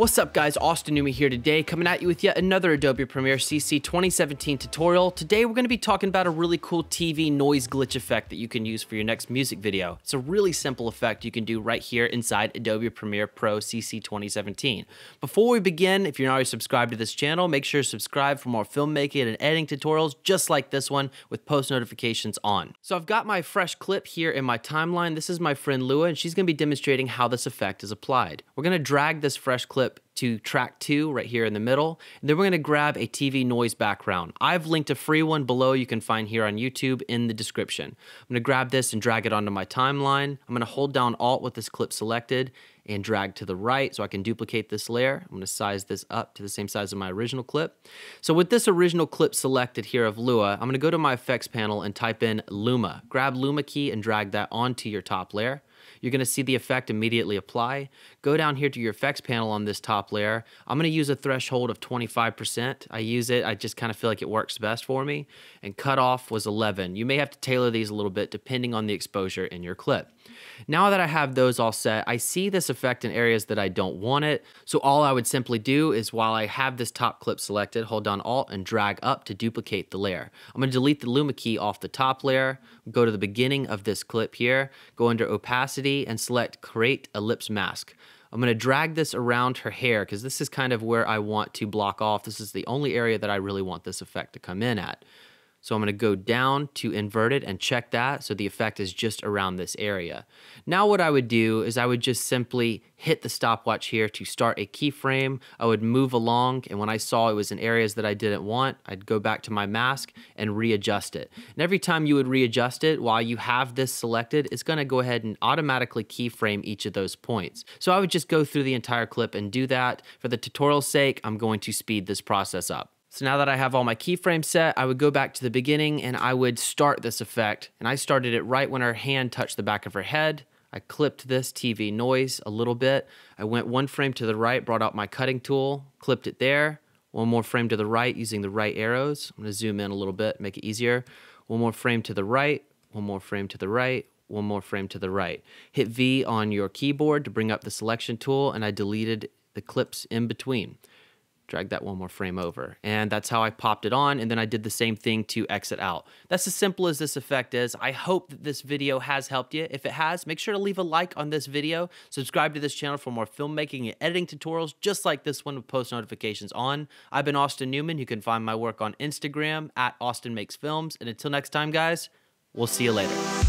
What's up guys, Austin Newman here today, coming at you with yet another Adobe Premiere CC 2017 tutorial. Today we're going to be talking about a really cool TV noise glitch effect that you can use for your next music video. It's a really simple effect you can do right here inside Adobe Premiere Pro CC 2017. Before we begin, if you're not already subscribed to this channel, make sure to subscribe for more filmmaking and editing tutorials just like this one with post notifications on. So I've got my fresh clip here in my timeline. This is my friend Lua and she's going to be demonstrating how this effect is applied. We're going to drag this fresh clip to track two right here in the middle. And then we're going to grab a TV noise background. I've linked a free one below you can find here on YouTube in the description. I'm going to grab this and drag it onto my timeline. I'm going to hold down Alt with this clip selected and drag to the right so I can duplicate this layer. I'm going to size this up to the same size of my original clip. So with this original clip selected here of Lua, I'm going to go to my effects panel and type in Luma. Grab Luma key and drag that onto your top layer. You're going to see the effect immediately apply. Go down here to your effects panel on this top layer. I'm going to use a threshold of 25%. I use it, I just kind of feel like it works best for me. And cutoff was 11. You may have to tailor these a little bit depending on the exposure in your clip. Now that I have those all set, I see this effect in areas that I don't want it. So all I would simply do is while I have this top clip selected, hold down Alt and drag up to duplicate the layer. I'm going to delete the Luma key off the top layer, go to the beginning of this clip here, go under opacity and select create ellipse mask. I'm going to drag this around her hair because this is kind of where I want to block off. This is the only area that I really want this effect to come in at. So I'm going to go down to inverted and check that so the effect is just around this area. Now what I would do is I would just simply hit the stopwatch here to start a keyframe. I would move along and when I saw it was in areas that I didn't want, I'd go back to my mask and readjust it. And every time you would readjust it while you have this selected, it's going to go ahead and automatically keyframe each of those points. So I would just go through the entire clip and do that. For the tutorial's sake, I'm going to speed this process up. So now that I have all my keyframes set, I would go back to the beginning and I would start this effect. And I started it right when her hand touched the back of her head. I clipped this TV noise a little bit. I went one frame to the right, brought out my cutting tool, clipped it there. One more frame to the right using the right arrows. I'm gonna zoom in a little bit, make it easier. One more frame to the right, one more frame to the right, one more frame to the right. Hit V on your keyboard to bring up the selection tool and I deleted the clips in between drag that one more frame over. And that's how I popped it on. And then I did the same thing to exit out. That's as simple as this effect is. I hope that this video has helped you. If it has, make sure to leave a like on this video. Subscribe to this channel for more filmmaking and editing tutorials just like this one with post notifications on. I've been Austin Newman. You can find my work on Instagram at Austin Makes Films. And until next time, guys, we'll see you later.